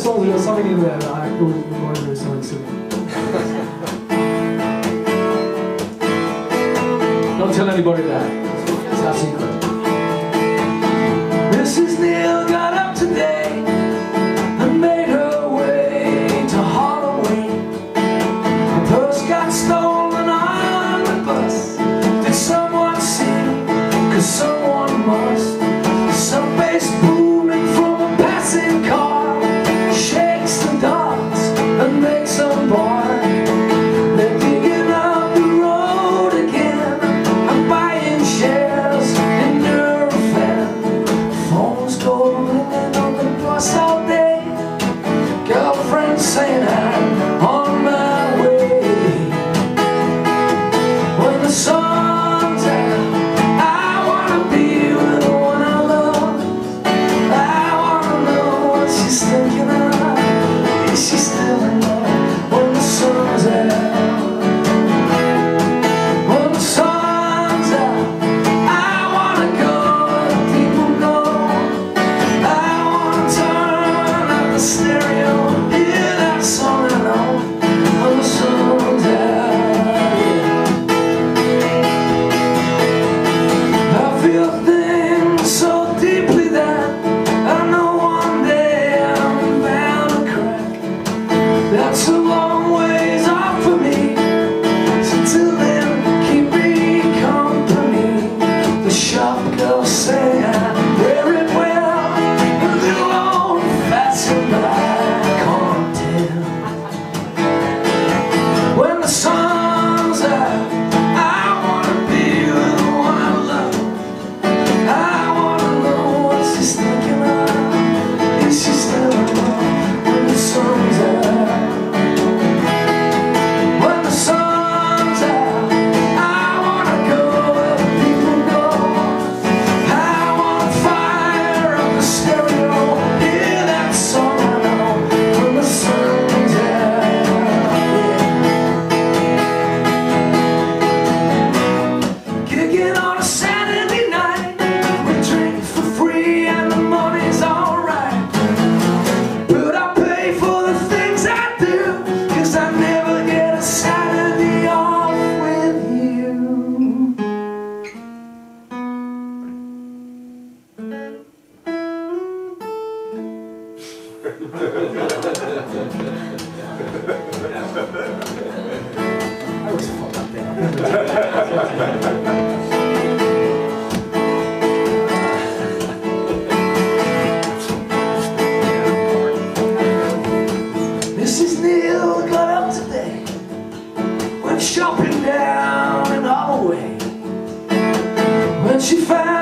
sold it in there that I would order someone singing. Don't tell anybody that. It's our secret. Mrs. Neil to Mrs. Neal got up today, went shopping down in Holloway. When she found